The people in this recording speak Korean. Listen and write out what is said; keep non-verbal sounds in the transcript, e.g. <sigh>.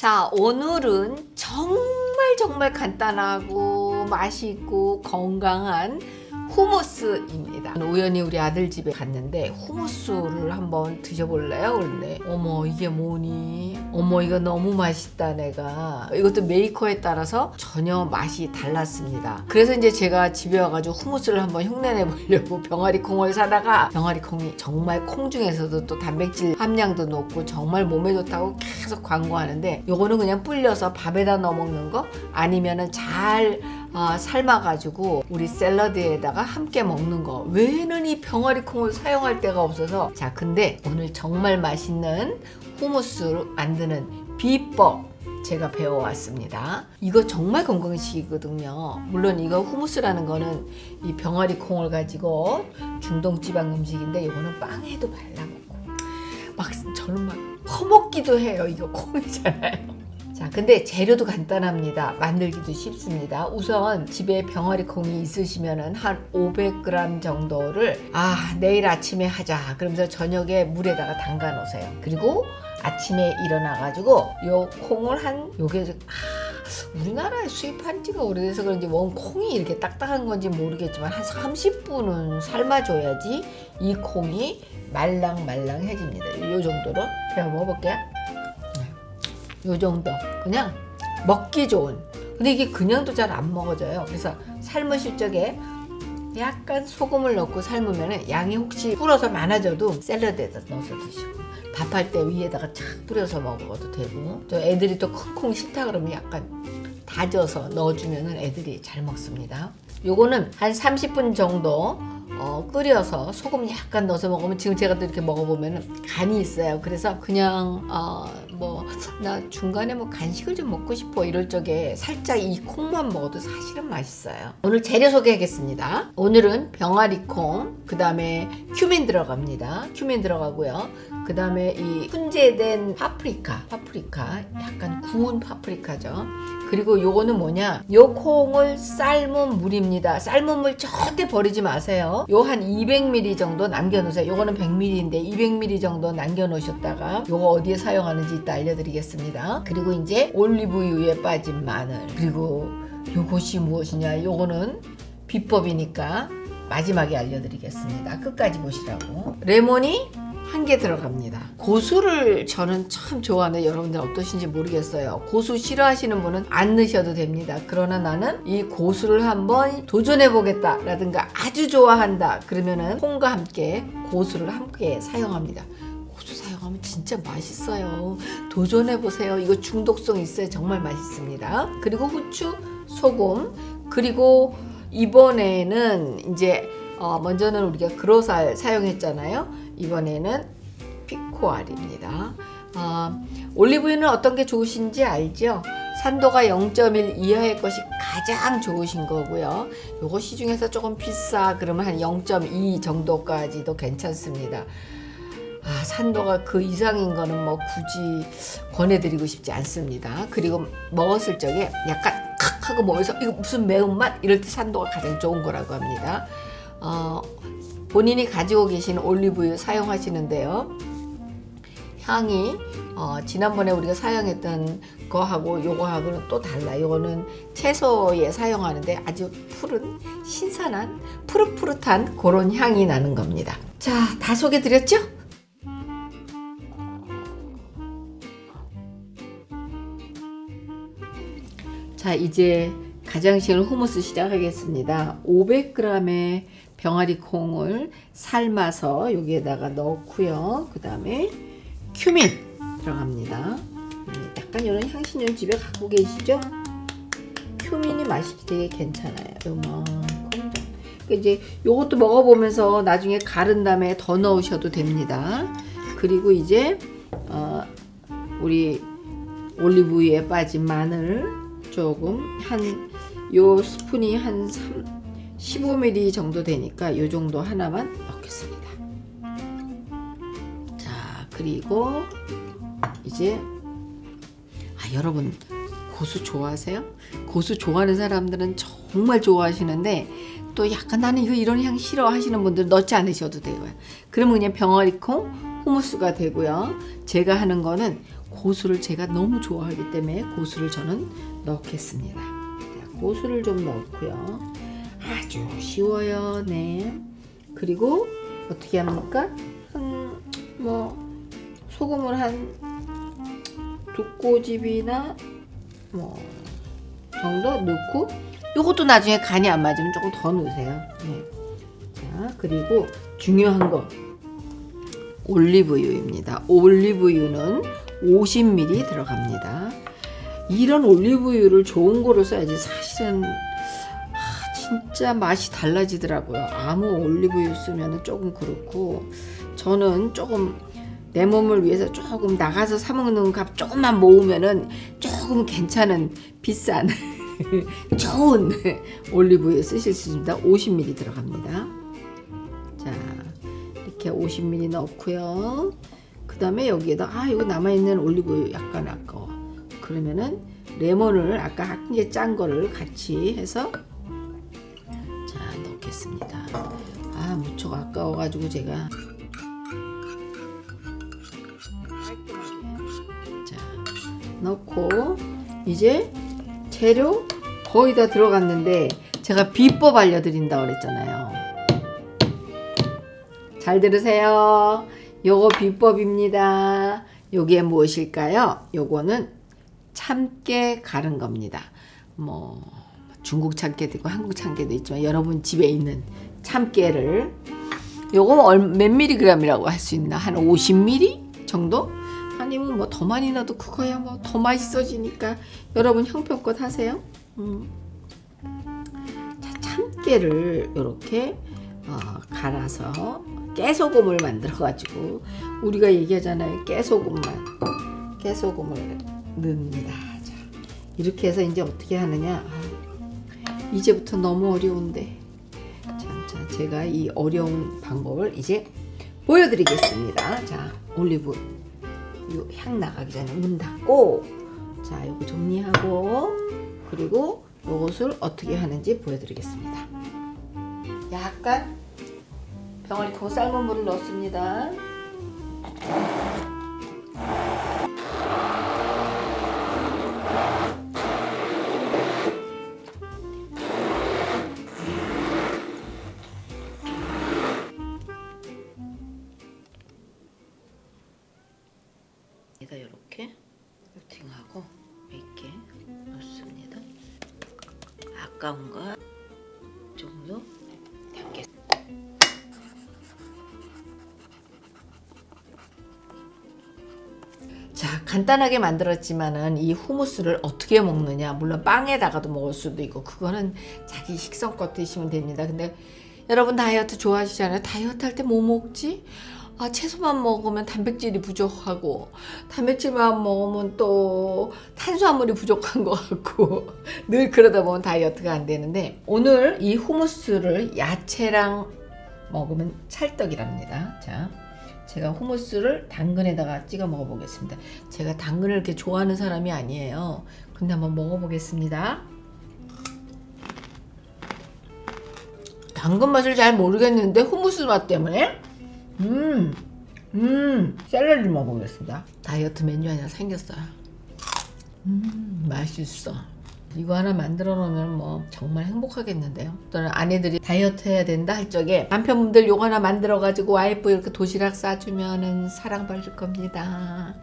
자, 오늘은 정말 정말 간단하고 맛있고 건강한 후무스입니다. 우연히 우리 아들 집에 갔는데 후무스를 한번 드셔볼래요? 그런데 어머 이게 뭐니? 어머 이거 너무 맛있다 내가 이것도 메이커에 따라서 전혀 맛이 달랐습니다. 그래서 이제 제가 집에 와가지고 후무스를 한번 흉내내 보려고 <laughs> 병아리 콩을 사다가 병아리 콩이 정말 콩 중에서도 또 단백질 함량도 높고 정말 몸에 좋다고 계속 광고하는데 요거는 그냥 불려서 밥에다 넣어 먹는 거 아니면은 잘 어, 삶아가지고 우리 샐러드에다가 함께 먹는 거 외에는 이 병아리 콩을 사용할 데가 없어서 자 근데 오늘 정말 맛있는 후무스를 만드는 비법 제가 배워왔습니다. 이거 정말 건강식이거든요. 물론 이거 후무스라는 거는 이 병아리 콩을 가지고 중동지방 음식인데 이거는 빵에도 발라먹고 막 저는 막 퍼먹기도 해요. 이거 콩이잖아요. 자, 근데 재료도 간단합니다. 만들기도 쉽습니다. 우선 집에 병아리 콩이 있으시면은 한 500g 정도를 아, 내일 아침에 하자. 그러면서 저녁에 물에다가 담가 놓으세요. 그리고 아침에 일어나 가지고 요 콩을 한 요게 아, 우리나라에 수입한 지가 오래돼서 그런지 원 콩이 이렇게 딱딱한 건지 모르겠지만 한 30분은 삶아줘야지 이 콩이 말랑말랑해집니다. 요 정도로 제가 먹어볼게요. 요 정도. 그냥 먹기 좋은. 근데 이게 그냥도 잘 안 먹어져요. 그래서 삶으실 적에 약간 소금을 넣고 삶으면 양이 혹시 불어서 많아져도 샐러드에다 넣어서 드시고 밥할 때 위에다가 착 뿌려서 먹어도 되고. 또 애들이 또 콩콩 싫다 그러면 약간 다져서 넣어주면 애들이 잘 먹습니다. 요거는 한 30분 정도 어, 끓여서 소금 약간 넣어서 먹으면 지금 제가 또 이렇게 먹어보면 간이 있어요. 그래서 그냥 어, 뭐 나 중간에 뭐 간식을 좀 먹고 싶어 이럴 적에 살짝 이 콩만 먹어도 사실은 맛있어요. 오늘 재료 소개하겠습니다. 오늘은 병아리콩, 그 다음에 큐민 들어갑니다. 큐민 들어가고요. 그 다음에 이 훈제된 파프리카, 파프리카, 약간 구운 파프리카죠. 그리고 요거는 뭐냐? 요 콩을 삶은 물입니다. 삶은 물 절대 버리지 마세요. 요 한 200ml 정도 남겨 놓으세요. 요거는 100ml인데 200ml 정도 남겨 놓으셨다가 요거 어디에 사용하는지 이따 알려드리겠습니다. 그리고 이제 올리브유에 빠진 마늘 그리고 요것이 무엇이냐? 요거는 비법이니까 마지막에 알려드리겠습니다. 끝까지 보시라고. 레몬이 한 개 들어갑니다. 고수를 저는 참 좋아하는데 여러분들 어떠신지 모르겠어요. 고수 싫어하시는 분은 안 넣으셔도 됩니다. 그러나 나는 이 고수를 한번 도전해 보겠다 라든가 아주 좋아한다 그러면은 콩과 함께 고수를 함께 사용합니다. 고수 사용하면 진짜 맛있어요. 도전해 보세요. 이거 중독성 있어요. 정말 맛있습니다. 그리고 후추, 소금, 그리고 이번에는 이제 어, 먼저는 우리가 그로살 사용했잖아요. 이번에는 피코알입니다. 어, 올리브유는 어떤 게 좋으신지 알죠? 산도가 0.1 이하의 것이 가장 좋으신 거고요. 요거 시중에서 조금 비싸 그러면 한 0.2 정도까지도 괜찮습니다. 아, 산도가 그 이상인 거는 뭐 굳이 권해드리고 싶지 않습니다. 그리고 먹었을 적에 약간 칵 하고 먹어서 이거 무슨 매운맛? 이럴 때 산도가 가장 좋은 거라고 합니다. 어, 본인이 가지고 계신 올리브유 사용하시는데요. 향이 어, 지난번에 우리가 사용했던 거하고 요거하고는 또 달라. 요거는 채소에 사용하는데 아주 푸른 신선한 푸릇푸릇한 그런 향이 나는 겁니다. 자, 다 소개 드렸죠? 자, 이제 가장식을 후무스 시작하겠습니다. 500g의 병아리 콩을 삶아서 여기에다가 넣고요. 그 다음에 큐민 들어갑니다. 음, 약간 이런 향신료 집에 갖고 계시죠? 큐민이 맛이 되게 괜찮아요. 요만큼. 그 이제 요것도 먹어보면서 나중에 가른 다음에 더 넣으셔도 됩니다. 그리고 이제 어, 우리 올리브유에 빠진 마늘 조금 한 요 스푼이 한 3, 15ml 정도 되니까 요 정도 하나만 넣겠습니다. 자, 그리고 이제 아 여러분 고수 좋아하세요? 고수 좋아하는 사람들은 정말 좋아하시는데 또 약간 나는 이거 이런 향 싫어 하시는 분들 넣지 않으셔도 돼요. 그러면 그냥 병아리콩 후무스가 되고요. 제가 하는 거는 고수를 제가 너무 좋아하기 때문에 고수를 저는 넣겠습니다. 자, 고수를 좀 넣고요. 아주 쉬워요. 네. 그리고 어떻게 합니까? 한 뭐 소금을 한 두 꼬집이나 뭐 정도 넣고 요것도 나중에 간이 안 맞으면 조금 더 넣으세요. 네. 자 그리고 중요한 거 올리브유입니다. 올리브유는 50ml 들어갑니다. 이런 올리브유를 좋은 거를 써야지 사실은 아, 진짜 맛이 달라지더라고요. 아무 올리브유 쓰면 조금 그렇고 저는 조금 내 몸을 위해서 조금 나가서 사 먹는 값 조금만 모으면은 조금 괜찮은 비싼 <laughs> 좋은 올리브유 쓰실 수 있습니다. 50ml 들어갑니다. 자 이렇게 50ml 넣고요. 그 다음에 여기에다 아 이거 남아있는 올리브유 약간 아까워. 그러면은 레몬을 아까 한 개 짠 거를 같이 해서. 아 무척 아까워가지고 제가 자 넣고 이제 재료 거의 다 들어갔는데 제가 비법 알려드린다 그랬잖아요. 잘 들으세요. 요거 비법입니다. 요게 무엇일까요? 요거는 참깨 갈은 겁니다. 뭐 중국 참깨도 있고 한국 참깨도 있지만 여러분 집에 있는 참깨를 요거 얼- 몇 미리그램이라고 할 수 있나? 한 50ml 정도? 아니면 뭐 더 많이 넣어도 그거야 뭐 더 맛있어지니까 여러분 형편껏 하세요. 음. 자, 참깨를 이렇게 어, 갈아서 깨소금을 만들어 가지고 우리가 얘기하잖아요 깨소금만 깨소금을 넣습니다. 자, 이렇게 해서 이제 어떻게 하느냐? 아, 이제부터 너무 어려운데. 참, 자, 제가 이 어려운 방법을 이제 보여드리겠습니다. 자, 올리브 요향 나가기 전에 문 닫고, 자, 요거 정리하고, 그리고 요것을 어떻게 하는지 보여드리겠습니다. 약간 병아리콩 삶은 물을 넣습니다. 여기다 이렇게 코팅하고 이렇게 넣습니다. 아까운 거 정도? 담겠. 자 간단하게 만들었지만은 이 후무스를 어떻게 먹느냐. 물론 빵에다가도 먹을 수도 있고 그거는 자기 식성껏 드시면 됩니다. 근데 여러분 다이어트 좋아하시잖아요. 다이어트 할 때 뭐 먹지 아 채소만 먹으면 단백질이 부족하고 단백질만 먹으면 또 탄수화물이 부족한 것 같고 <laughs> 늘 그러다 보면 다이어트가 안 되는데 오늘 이 후무스를 야채랑 먹으면 찰떡이랍니다 자 제가 후무스를 당근에다가 찍어 먹어보겠습니다. 제가 당근을 이렇게 좋아하는 사람이 아니에요. 근데 한번 먹어보겠습니다. 당근 맛을 잘 모르겠는데 후무스 맛 때문에 음, 음, 샐러리 먹어보겠습니다. 다이어트 메뉴 하나 생겼어요. 음, 맛있어. 이거 하나 만들어 놓으면 뭐 정말 행복하겠는데요. 또는 아내들이 다이어트 해야 된다 할 적에 남편분들 요거 하나 만들어 가지고 와이프 이렇게 도시락 싸주면은 사랑받을 겁니다.